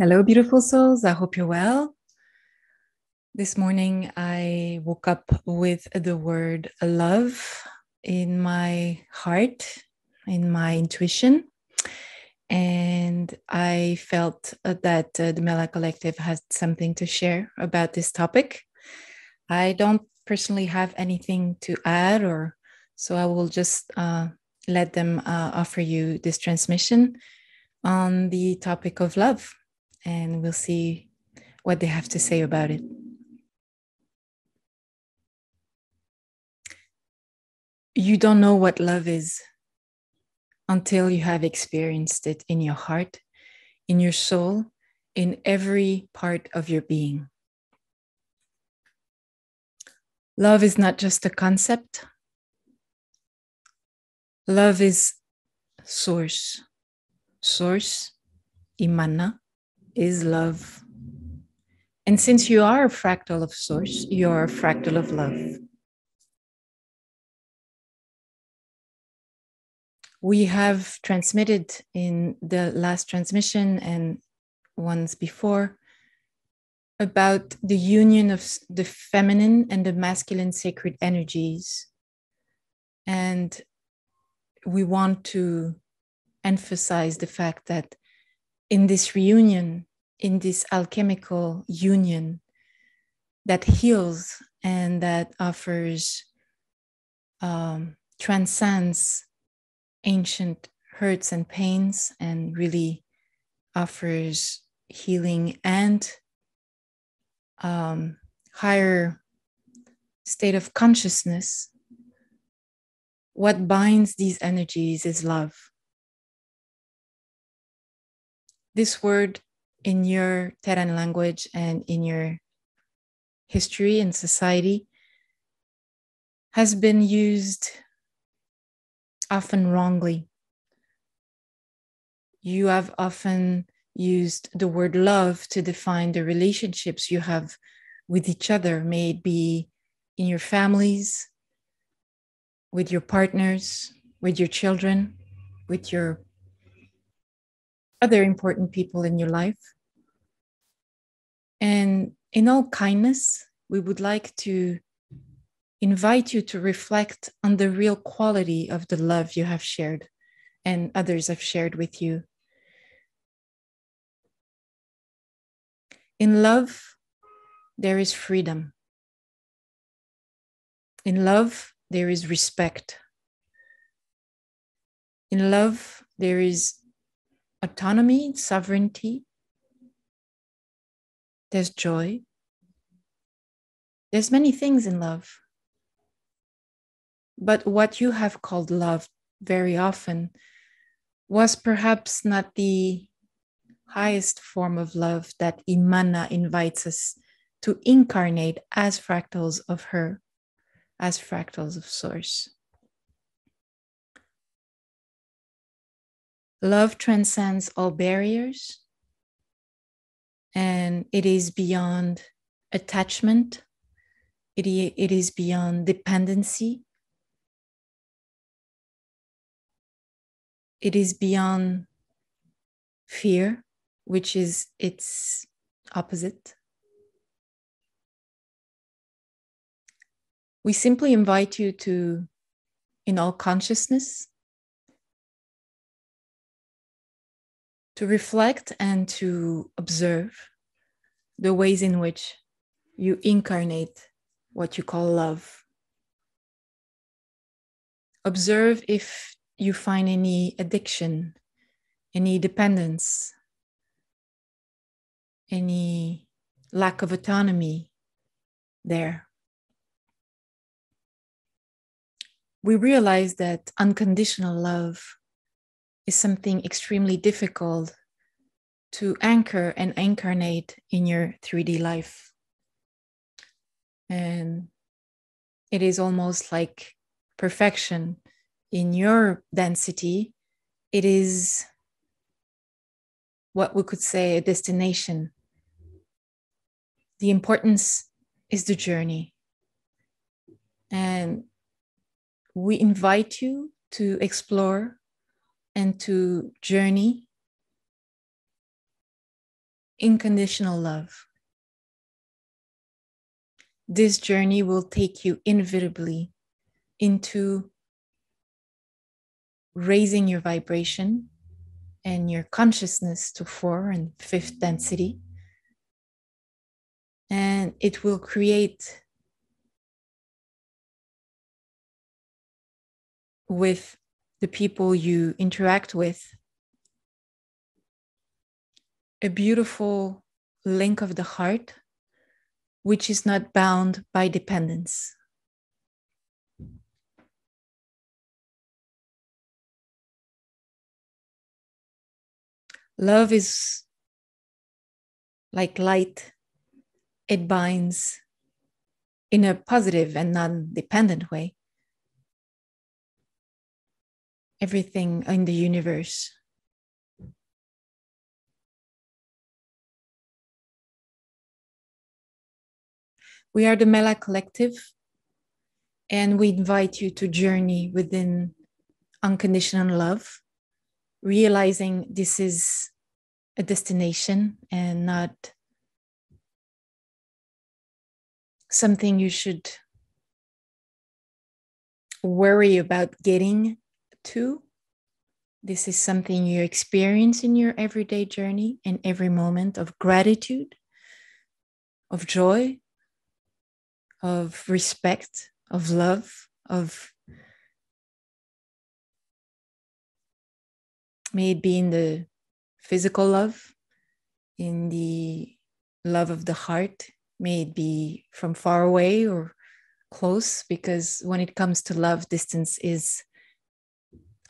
Hello, beautiful souls. I hope you're well. This morning, I woke up with the word love in my heart, in my intuition. And I felt that uh, the Mella Collective has something to share about this topic. I don't personally have anything to add, or so I will just uh, let them uh, offer you this transmission on the topic of love and we'll see what they have to say about it. You don't know what love is until you have experienced it in your heart, in your soul, in every part of your being. Love is not just a concept. Love is source. Source, imana, is love. And since you are a fractal of source, you're a fractal of love. We have transmitted in the last transmission and ones before about the union of the feminine and the masculine sacred energies. And we want to emphasize the fact that in this reunion, in this alchemical union that heals and that offers, um, transcends ancient hurts and pains and really offers healing and um, higher state of consciousness. What binds these energies is love. This word in your Terran language and in your history and society has been used often wrongly. You have often used the word love to define the relationships you have with each other, may it be in your families, with your partners, with your children, with your other important people in your life. And in all kindness, we would like to invite you to reflect on the real quality of the love you have shared and others have shared with you. In love, there is freedom. In love, there is respect. In love, there is autonomy, sovereignty. There's joy. There's many things in love. But what you have called love very often was perhaps not the highest form of love that Imana invites us to incarnate as fractals of her, as fractals of Source. Love transcends all barriers and it is beyond attachment, it, it is beyond dependency, it is beyond fear, which is its opposite. We simply invite you to, in all consciousness, to reflect and to observe the ways in which you incarnate what you call love. Observe if you find any addiction, any dependence, any lack of autonomy there. We realize that unconditional love is something extremely difficult to anchor and incarnate in your 3D life. And it is almost like perfection in your density. It is what we could say a destination. The importance is the journey. And we invite you to explore and to journey unconditional love. This journey will take you inevitably into raising your vibration and your consciousness to four and fifth density. And it will create with the people you interact with. A beautiful link of the heart, which is not bound by dependence. Love is like light, it binds in a positive and non dependent way everything in the universe. We are the Mella Collective, and we invite you to journey within unconditional love, realizing this is a destination and not something you should worry about getting to. This is something you experience in your everyday journey and every moment of gratitude, of joy, of respect, of love, of may it be in the physical love, in the love of the heart, may it be from far away or close, because when it comes to love, distance is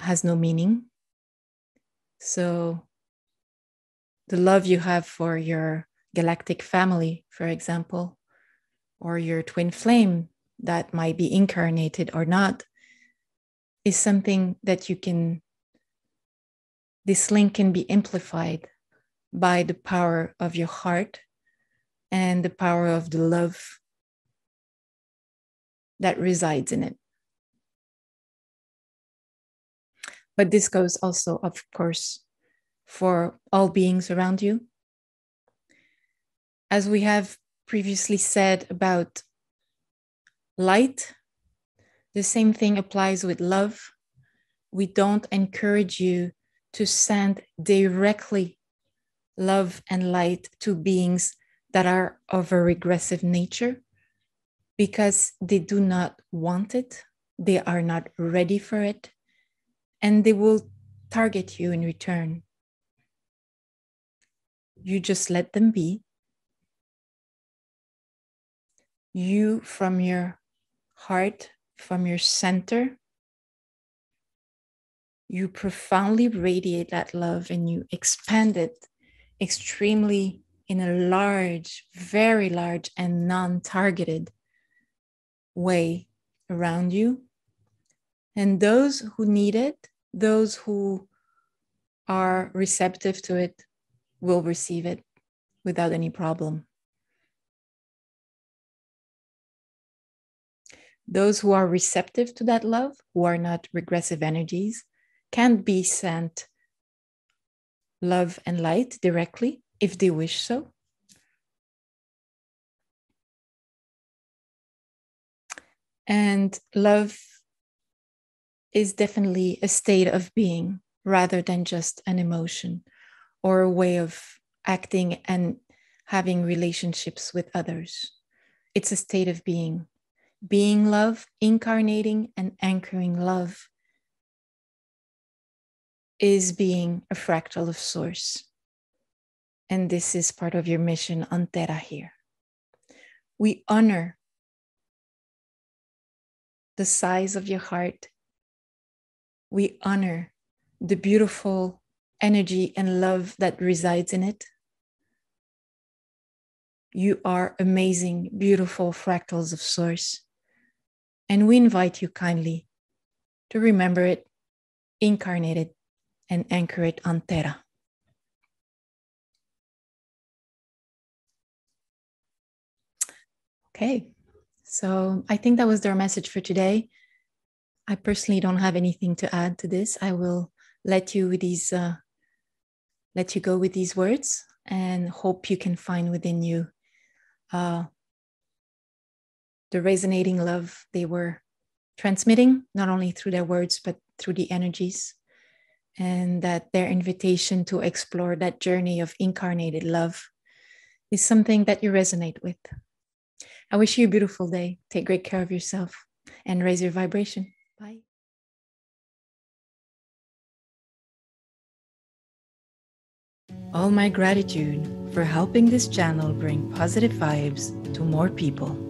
has no meaning. So, the love you have for your galactic family, for example, or your twin flame that might be incarnated or not, is something that you can, this link can be amplified by the power of your heart and the power of the love that resides in it. But this goes also, of course, for all beings around you. As we have previously said about light, the same thing applies with love. We don't encourage you to send directly love and light to beings that are of a regressive nature because they do not want it, they are not ready for it, and they will target you in return. You just let them be. You, from your heart, from your center, you profoundly radiate that love and you expand it extremely in a large, very large, and non targeted way around you and those who need it, those who are receptive to it, will receive it without any problem. Those who are receptive to that love, who are not regressive energies, can be sent love and light directly if they wish so. And love is definitely a state of being rather than just an emotion or a way of acting and having relationships with others. It's a state of being, being love, incarnating and anchoring love is being a fractal of source. And this is part of your mission on Terra here. We honor the size of your heart we honor the beautiful energy and love that resides in it. You are amazing, beautiful fractals of Source. And we invite you kindly to remember it, incarnate it, and anchor it on Terra. Okay, so I think that was their message for today. I personally don't have anything to add to this. I will let you with these, uh, let you go with these words, and hope you can find within you uh, the resonating love they were transmitting, not only through their words, but through the energies. And that their invitation to explore that journey of incarnated love is something that you resonate with. I wish you a beautiful day. Take great care of yourself and raise your vibration. Bye. All my gratitude for helping this channel bring positive vibes to more people.